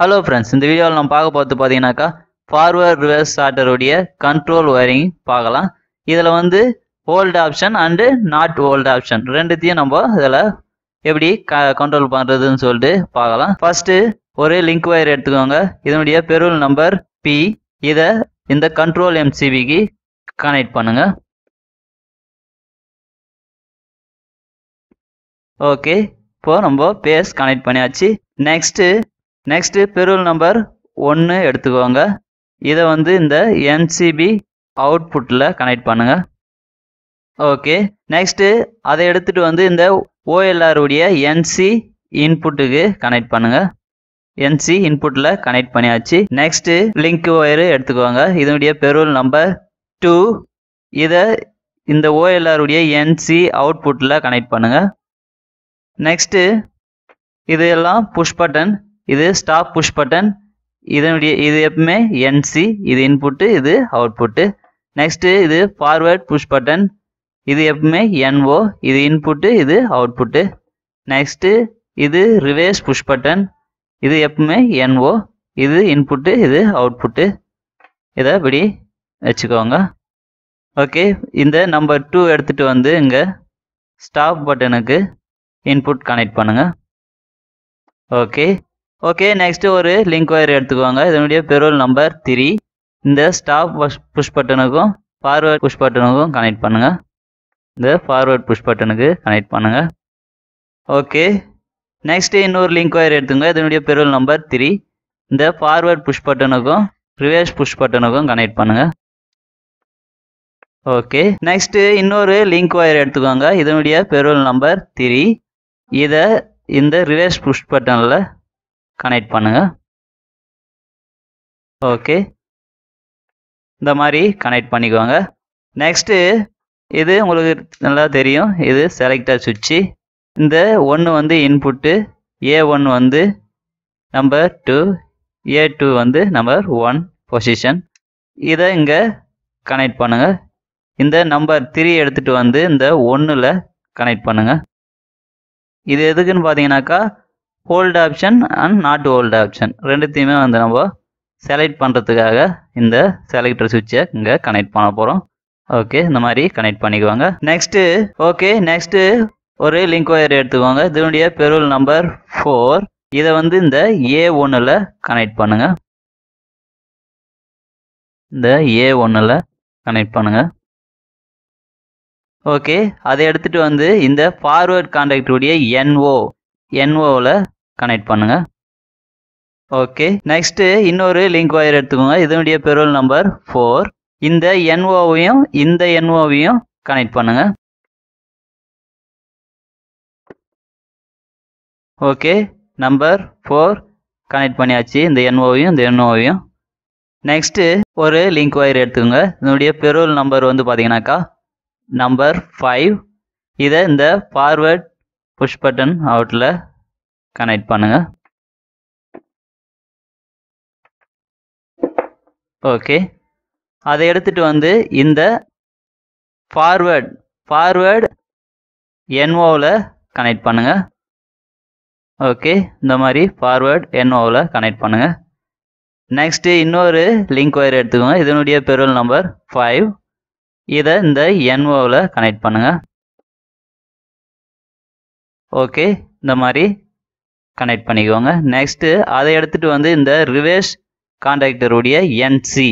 Hello friends இந்த வீடியோவில் நம்ம பார்க்க போகிறது பார்த்தீங்கன்னாக்கா ஃபார்வர்ட் ரிவர்ஸ் ஸ்டார்டருடைய கண்ட்ரோல் ஒயரிங் பார்க்கலாம். இதில் வந்து hold option and not hold option ரெண்டுத்தையும் நம்ம இதில் எப்படி க கண்ட்ரோல் பண்ணுறதுன்னு சொல்லிட்டு பார்க்கலாம். ஃபஸ்ட்டு ஒரு லிங்க் ஒயர் எடுத்துக்கோங்க. இதனுடைய பெருள் நம்பர் பி இதை இந்த கண்ட்ரோல் எம்சிபிக்கு கனெக்ட் பண்ணுங்க. ஓகே இப்போது நம்ம பேஸ் கனெக்ட் பண்ணியாச்சு. நெக்ஸ்ட்டு நெக்ஸ்ட்டு பெருள் நம்பர் ஒன்று எடுத்துக்கோங்க. இதை வந்து இந்த என்சிபி அவுட்புட்டில் கனெக்ட் பண்ணுங்க. ஓகே நெக்ஸ்ட்டு அதை எடுத்துகிட்டு வந்து இந்த ஓஎல்ஆர் உடைய என்சி இன்புட்டுக்கு கனெக்ட் பண்ணுங்க. என்சி இன்புட்டில் கனெக்ட் பண்ணியாச்சு. நெக்ஸ்ட்டு லிங்க் ஒயரு எடுத்துக்கோங்க. இதனுடைய பெருள் நம்பர் டூ இதை இந்த ஓஎல்ஆர் உடைய என்சி அவுட்புட்டில் கனெக்ட் பண்ணுங்க. நெக்ஸ்ட்டு இது எல்லாம் புஷ் பட்டன் இது ஸ்டாப் புஷ் பட்டன் இதனுடைய இது எப்பவுமே என்சி இது இன்புட்டு இது அவுட்புட்டு நெக்ஸ்ட்டு இது ஃபார்வேர்ட் புஷ் பட்டன் இது எப்பவுமே என்ஓ இது இன்புட்டு இது அவுட்புட்டு நெக்ஸ்ட்டு இது ரிவேர்ஸ் புஷ் பட்டன் இது எப்பவுமே என்ஓ இது இன்புட்டு இது அவுட்புட்டு இதை இப்படி வச்சுக்கோங்க. ஓகே இந்த நம்பர் டூ எடுத்துகிட்டு வந்து இங்கே ஸ்டாப் பட்டனுக்கு இன்புட் கனெக்ட் பண்ணுங்கள் ஓகே ஓகே நெக்ஸ்ட்டு ஒரு லிங்க் ஒயர் எடுத்துக்கோங்க. இதனுடைய பெரோல் நம்பர் த்ரீ இந்த ஸ்டாப் புஷ் பட்டனுக்கும் ஃபார்வேர்ட் புஷ் பட்டனுக்கும் கனெக்ட் பண்ணுங்கள் இந்த ஃபார்வேர்ட் புஷ் பட்டனுக்கு கனெக்ட் பண்ணுங்கள் ஓகே நெக்ஸ்ட்டு இன்னொரு லிங்க் ஒயர் எடுத்துங்க இதனுடைய பெரோல் நம்பர் த்ரீ இந்த ஃபார்வேர்ட் புஷ் பட்டனுக்கும் ரிவர்ஸ் புஷ் பட்டனுக்கும் கனெக்ட் பண்ணுங்கள் ஓகே நெக்ஸ்ட்டு இன்னொரு லிங்க் ஒயர் எடுத்துக்கோங்க. இதனுடைய பெரோல் நம்பர் த்ரீ இதை இந்த ரிவர்ஸ் புஷ் பட்டனில் கனெக்ட் பண்ணுங்க. ஓகே இந்த மாதிரி கனெக்ட் பண்ணிக்கோங்க. நெக்ஸ்ட்டு இது உங்களுக்கு நல்லா தெரியும். இது செலக்டர் சுவிட்சு. இந்த ஒன்று வந்து இன்புட்டு ஏ ஒன் வந்து நம்பர் டூ ஏ டூ வந்து நம்பர் ஒன் பொசிஷன் இதை இங்கே கனெக்ட் பண்ணுங்கள் இந்த நம்பர் த்ரீ எடுத்துகிட்டு வந்து இந்த ஒன்றில் கனெக்ட் பண்ணுங்கள் இது எதுக்குன்னு பார்த்தீங்கன்னாக்கா hold option and not hold option ரெண்டுத்தையுமே வந்து நம்ம செலக்ட் பண்ணுறதுக்காக இந்த செலக்டர் சுவிட்சை இங்கே கனெக்ட் பண்ண போகிறோம் ஓகே இந்த மாதிரி கனெக்ட் பண்ணிக்குவாங்க. நெக்ஸ்ட்டு ஓகே நெக்ஸ்ட்டு ஒரு லிங்க் ஒயர் எடுத்துக்கோங்க. இதனுடைய பெருள் நம்பர் ஃபோர் இதை வந்து இந்த ஏ ஒன்றில் கனெக்ட் பண்ணுங்கள் இந்த ஏ ஒன்றில் கனெக்ட் பண்ணுங்கள் ஓகே அதை எடுத்துகிட்டு வந்து இந்த ஃபார்வேர்ட் கான்டாக்டுடைய என்ஓ என்ஓவில் கனெக்ட் பண்ணுங்கள் ஓகே நெக்ஸ்ட்டு இன்னொரு லிங்க் ஒயர் எடுத்துக்கோங்க. இதனுடைய பெரோல் நம்பர் ஃபோர் இந்த என்ஓவையும் இந்த என்ஓவையும் கனெக்ட் பண்ணுங்கள் ஓகே நம்பர் ஃபோர் கனெக்ட் பண்ணியாச்சு. இந்த என்ஓவையும் இந்த என்ஓவையும் நெக்ஸ்ட்டு ஒரு லிங்க் ஒயர் எடுத்துக்கோங்க. இதனுடைய பெரோல் நம்பர் வந்து பார்த்தீங்கன்னாக்கா நம்பர் ஃபைவ் இதை இந்த ஃபார்வேர்ட் புஷ் பட்டன் அவுட்டில் கனெக்ட் பண்ணுங்கள் ஓகே அதை எடுத்துகிட்டு வந்து இந்த ஃபார்வேர்ட் ஃபார்வேர்டு என்ஓவில் கனெக்ட் பண்ணுங்கள் ஓகே இந்த மாதிரி ஃபார்வேர்ட் என்ஓவில் கனெக்ட் பண்ணுங்கள் நெக்ஸ்ட்டு இன்னொரு லிங்க் ஒயர் எடுத்துக்கோங்க. இதனுடைய பெருள் நம்பர் ஃபைவ் இதை இந்த என்ஓவில் கனெக்ட் பண்ணுங்கள் ஓகே இந்த மாதிரி கனெக்ட் பண்ணிக்கோங்க. நெக்ஸ்ட்டு அதை எடுத்துகிட்டு வந்து இந்த ரிவேஷ் கான்டாக்டருடைய என்சி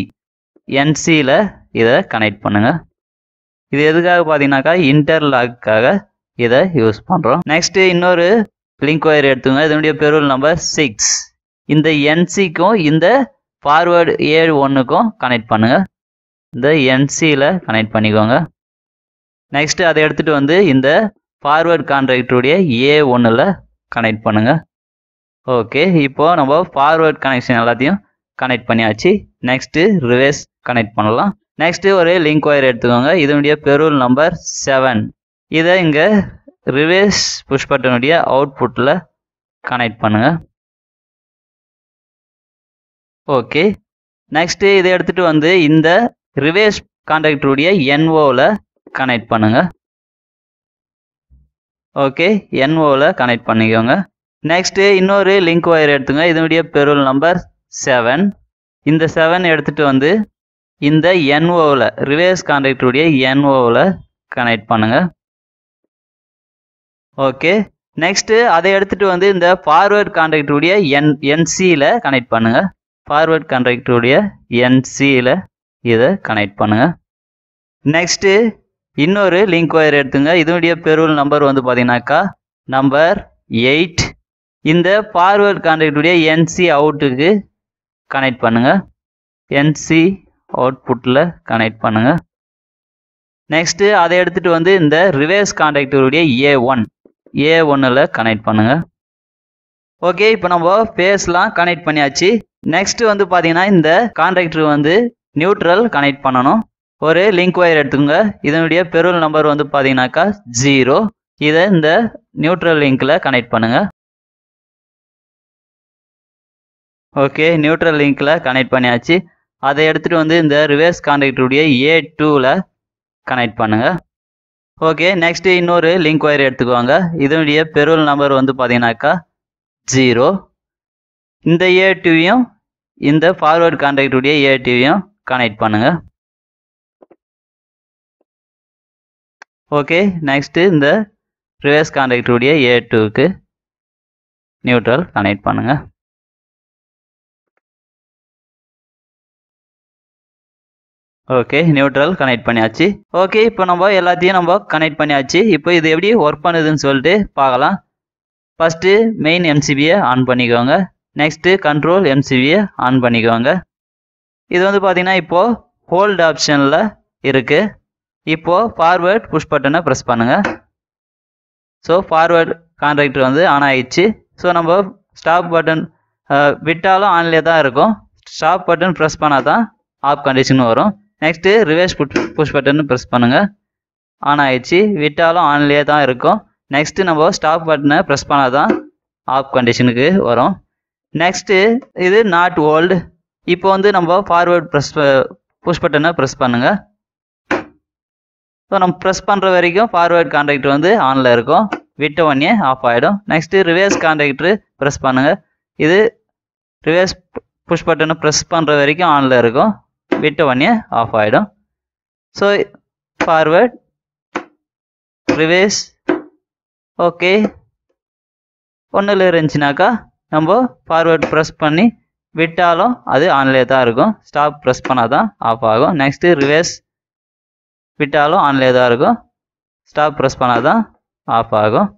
என்சியில் இதை கனெக்ட் பண்ணுங்கள் இது எதுக்காக பார்த்தீங்கன்னாக்கா இன்டர்லாக்காக இதை யூஸ் பண்ணுறோம் நெக்ஸ்ட்டு இன்னொரு லிங்க் ஒயர் எடுத்துங்க இதனுடைய பெருள் நம்பர் சிக்ஸ் இந்த என்சிக்கும் இந்த ஃபார்வேர்டு ஏழு ஒன்றுக்கும் கனெக்ட் பண்ணுங்கள் இந்த என்சியில் கனெக்ட் பண்ணிக்கோங்க. நெக்ஸ்ட்டு அதை எடுத்துகிட்டு வந்து இந்த ஃபார்வேர்ட் கான்ட்ராக்டருடைய ஏ ஒன்றில் கனெக்ட் பண்ணுங்கள் ஓகே இப்போது நம்ம ஃபார்வேர்ட் கனெக்ஷன் எல்லாத்தையும் கனெக்ட் பண்ணியாச்சு. நெக்ஸ்ட்டு ரிவர்ஸ் கனெக்ட் பண்ணலாம். நெக்ஸ்ட்டு ஒரு லிங்க் ஒயர் எடுத்துக்கோங்க. இதனுடைய பெருள் நம்பர் செவன் இதை இங்கே ரிவர்ஸ் புஷ் பட்டனுடைய அவுட்புட்டில் கனெக்ட் பண்ணுங்கள் ஓகே நெக்ஸ்ட்டு இதை எடுத்துகிட்டு வந்து இந்த ரிவேர்ஸ் கான்டாக்டருடைய என்ஓவில் கனெக்ட் பண்ணுங்கள் ஓகே என்ஓவில் கனெக்ட் பண்ணிக்கோங்க. நெக்ஸ்ட்டு இன்னொரு லிங்க் ஒயர் எடுத்துங்க. இதனுடைய பெருள் நம்பர் செவன் இந்த செவன் எடுத்துகிட்டு வந்து இந்த என்ஓவில் ரிவர்ஸ் கான்டாக்டருடைய என்ஓவில் கனெக்ட் பண்ணுங்கள் ஓகே நெக்ஸ்ட்டு அதை எடுத்துகிட்டு வந்து இந்த ஃபார்வேர்ட் கான்ட்ராக்டருடைய என் என்சியில் கனெக்ட் பண்ணுங்கள் ஃபார்வேர்ட் கான்ட்ராக்டருடைய என்சியில் இதை கனெக்ட் பண்ணுங்கள் நெக்ஸ்ட்டு இன்னொரு லிங்க் ஒயர் எடுத்துங்க. இதனுடைய பெருள் நம்பர் வந்து பார்த்தீங்கன்னாக்கா நம்பர் எயிட் இந்த ஃபார்வேர்ட் கான்ட்ராக்டுடைய என்சி அவுட்டுக்கு கனெக்ட் பண்ணுங்கள் என்சி அவுட்புட்டில் கனெக்ட் பண்ணுங்கள் நெக்ஸ்ட்டு அதை எடுத்துகிட்டு வந்து இந்த ரிவர்ஸ் கான்ட்ராக்டருடைய ஏ ஒன் ஏ ஒன்னில் கனெக்ட் பண்ணுங்கள் ஓகே இப்போ நம்ம ஃபேஸ்லாம் கனெக்ட் பண்ணியாச்சு. நெக்ஸ்ட்டு வந்து பார்த்தீங்கன்னா இந்த கான்ட்ராக்டர் வந்து நியூட்ரல் கனெக்ட் பண்ணணும். ஒரு லிங்க் ஒயர் எடுத்துக்கோங்க. இதனுடைய பெருள் நம்பர் வந்து பார்த்தீங்கன்னாக்கா ஜீரோ இதை இந்த நியூட்ரல் லிங்க்கில் கனெக்ட் பண்ணுங்கள் ஓகே நியூட்ரல் லிங்க்கில் கனெக்ட் பண்ணியாச்சு. அதை எடுத்துகிட்டு வந்து இந்த ரிவர்ஸ் கான்டாக்டருடைய ஏ டூவில் கனெக்ட் பண்ணுங்கள் ஓகே நெக்ஸ்ட்டு இன்னொரு லிங்க் ஒயர் எடுத்துக்குவாங்க. இதனுடைய பெருள் நம்பர் வந்து பார்த்தீங்கன்னாக்கா ஜீரோ இந்த ஏ டூவையும் இந்த ஃபார்வர்ட் கான்டாக்டருடைய ஏ டிவியும் கனெக்ட் பண்ணுங்கள் ஓகே நெக்ஸ்ட்டு இந்த ரிவர்ஸ் கான்டாக்டருடைய ஏ டூக்கு நியூட்ரல் கனெக்ட் பண்ணுங்கள் ஓகே நியூட்ரல் கனெக்ட் பண்ணியாச்சு. ஓகே இப்போ நம்ம எல்லாத்தையும் நம்ம கனெக்ட் பண்ணியாச்சு. இப்போ இது எப்படி ஒர்க் பண்ணுதுன்னு சொல்லிட்டு பார்க்கலாம். ஃபஸ்ட்டு மெயின் எம்சிபியை ஆன் பண்ணிக்கோங்க. நெக்ஸ்ட்டு கண்ட்ரோல் எம்சிபியை ஆன் பண்ணிக்கோங்க. இது வந்து பார்த்தீங்கன்னா இப்போது ஹோல்ட் ஆப்ஷனில் இருக்குது இப்போது ஃபார்வேர்ட் புஷ் பட்டனை ப்ரெஸ் பண்ணுங்கள் ஸோ ஃபார்வேர்ட் கான்ட்ராக்டர் வந்து ஆன் ஆகிடுச்சு ஸோ நம்ம ஸ்டாப் பட்டன் விட்டாலும் ஆன்லேயே தான் இருக்கும். ஸ்டாப் பட்டன் ப்ரெஸ் பண்ணால் தான் ஆஃப் கண்டிஷன் வரும். Next reverse put push button press பண்ணுங்கள் ஆன் ஆகிடுச்சு விட்டாலும் ஆன்லேயே தான் இருக்கும். நெக்ஸ்ட்டு நம்ம ஸ்டாப் பட்டனை ப்ரெஸ் பண்ணால் தான் ஆஃப் கண்டிஷனுக்கு வரும். நெக்ஸ்ட்டு இது நாட் ஓல்டு இப்போ வந்து நம்ம ஃபார்வேர்ட் ப்ரெஸ் புஷ் பட்டனை ப்ரெஸ் பண்ணுங்கள் ஸோ நம்ம ப்ரெஸ் பண்ணுற வரைக்கும் ஃபார்வேர்ட் கான்ட்ராக்டர் வந்து ஆனில் இருக்கும். விட்ட உடனே ஆஃப் ஆகிடும் நெக்ஸ்ட்டு ரிவேர்ஸ் கான்ட்ராக்டர் ப்ரெஸ் பண்ணுங்கள் இது ரிவேர்ஸ் புஷ் பட்டனை ப்ரெஸ் பண்ணுற வரைக்கும் ஆனில் இருக்கும். விட்ட உடனே ஆஃப் ஆகிடும் ஸோ ஃபார்வர்ட் ரிவேஸ் ஓகே ஒன்றில் இருந்துச்சுனாக்கா நம்ம ஃபார்வேர்ட் ப்ரெஸ் பண்ணி விட்டாலும் அது ஆன்லேயே தான் இருக்கும். ஸ்டாப் ப்ரெஸ் பண்ணால் தான் ஆஃப் ஆகும். நெக்ஸ்ட்டு ரிவேஸ் விட்டாலும் ஆன்லேயே தான் இருக்கும். ஸ்டாப் ப்ரெஸ் பண்ணால் தான் ஆஃப் ஆகும்.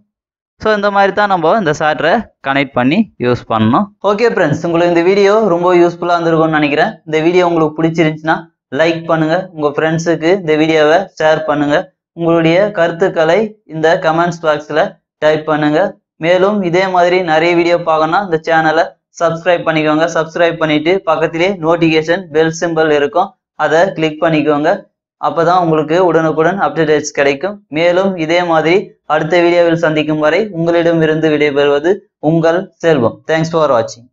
ஸோ இந்த மாதிரி தான் நம்ம இந்த சாட்டரை கனெக்ட் பண்ணி யூஸ் பண்ணணும். ஓகே ஃப்ரெண்ட்ஸ் உங்களுக்கு இந்த வீடியோ ரொம்ப யூஸ்ஃபுல்லாக இருந்திருக்கும்னு நினைக்கிறேன். இந்த வீடியோ உங்களுக்கு பிடிச்சிருந்துச்சுன்னா லைக் பண்ணுங்கள் உங்கள் ஃப்ரெண்ட்ஸுக்கு இந்த வீடியோவை ஷேர் பண்ணுங்கள் உங்களுடைய கருத்துக்களை இந்த கமெண்ட்ஸ் பாக்ஸில் டைப் பண்ணுங்கள் மேலும் இதே மாதிரி நிறைய வீடியோ பார்க்கணும்னா இந்த சேனலை சப்ஸ்கிரைப் பண்ணிக்கோங்க. சப்ஸ்கிரைப் பண்ணிவிட்டு பக்கத்திலே நோட்டிஃபிகேஷன் பெல் சிம்பிள் இருக்கும். அதை கிளிக் பண்ணிக்கோங்க. அப்பதான் உங்களுக்கு உடனுக்குடன் அப்டேட்ஸ் கிடைக்கும். மேலும் இதே மாதிரி அடுத்த வீடியோவில் சந்திக்கும் வரை உங்களிடமிருந்து விடைபெறுவது உங்கள் செல்வம். தேங்க்ஸ் ஃபார் வாட்சிங்